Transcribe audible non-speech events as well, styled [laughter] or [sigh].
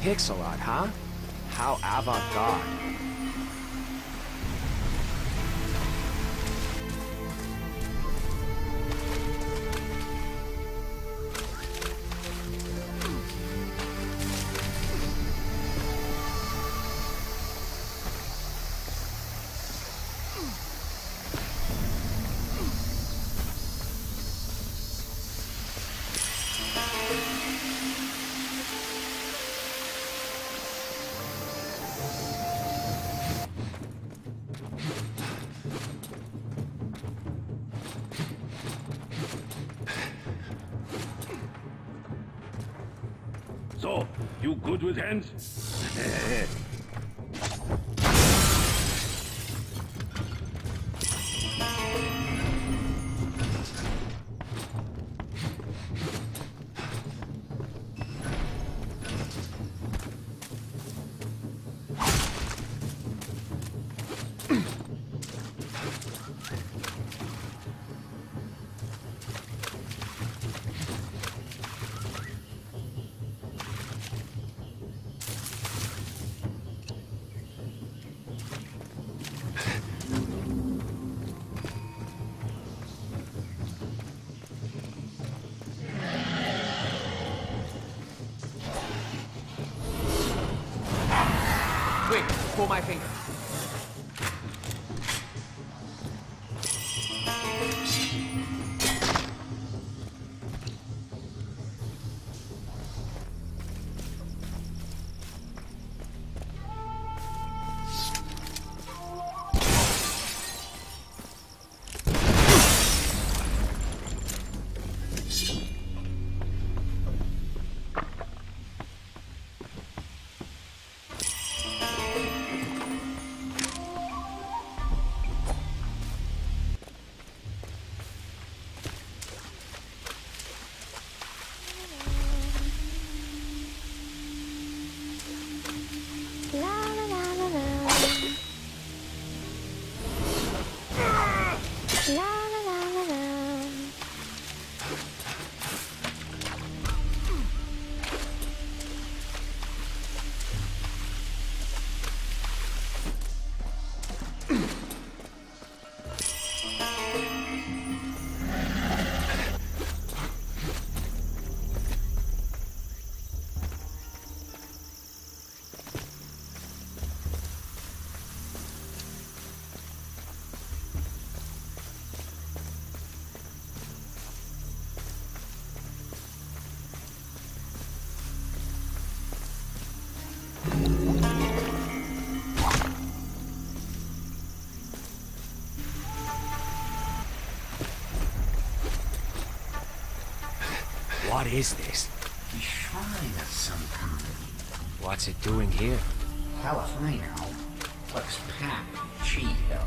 Pixel art, huh? How avant-garde. So, you good with hands? [laughs] Quick, pull my finger. What is this? A shrine of some kind. What's it doing here? Hell if I know. Looks packed cheat hill.